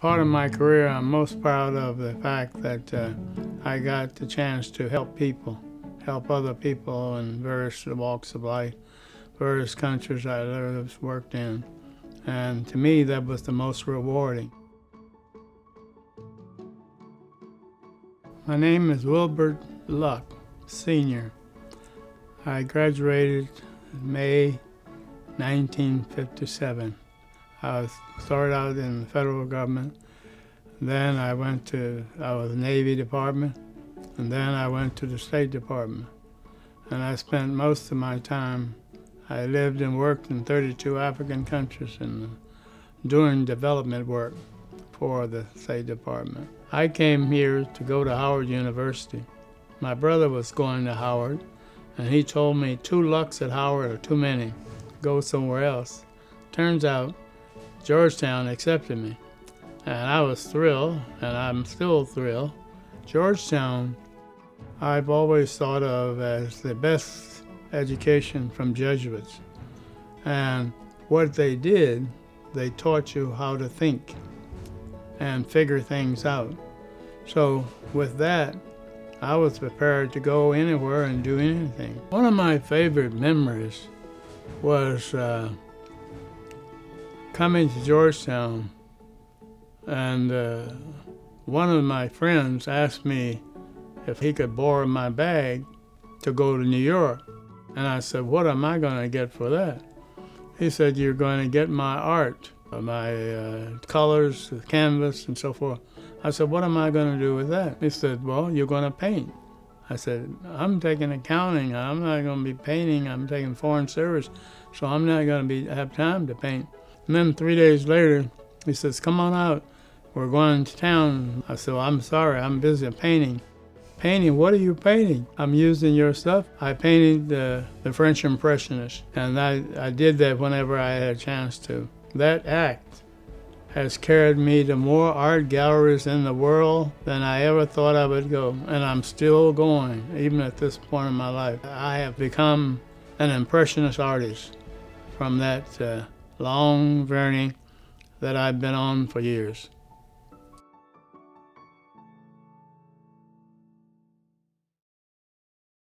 Part of my career, I'm most proud of the fact that uh, I got the chance to help people, help other people in various walks of life, various countries I lived, worked in. And to me, that was the most rewarding. My name is Wilbert Luck, Senior. I graduated May 1957. I started out in the federal government. Then I went to, was Navy Department, and then I went to the State Department. And I spent most of my time, I lived and worked in 32 African countries and doing development work for the State Department. I came here to go to Howard University. My brother was going to Howard, and he told me two Lucks at Howard are too many. Go somewhere else. Turns out Georgetown accepted me. And I was thrilled, and I'm still thrilled. Georgetown, I've always thought of as the best education from Jesuits. And what they did, they taught you how to think and figure things out. So, with that, I was prepared to go anywhere and do anything. One of my favorite memories was. Uh, coming to Georgetown, and uh, one of my friends asked me if he could borrow my bag to go to New York. And I said, What am I going to get for that? He said, You're going to get my art, my uh, colors, the canvas, and so forth. I said, What am I going to do with that? He said, Well, you're going to paint. I said, I'm taking accounting. I'm not going to be painting. I'm taking foreign service, so I'm not going to be have time to paint. And then three days later, he says, Come on out. We're going to town. I said, well, I'm sorry, I'm busy painting. Painting? What are you painting? I'm using your stuff. I painted the, the French Impressionists, and I, I did that whenever I had a chance to. That act has carried me to more art galleries in the world than I ever thought I would go, and I'm still going, even at this point in my life. I have become an Impressionist artist from that. Uh, long journey that I've been on for years.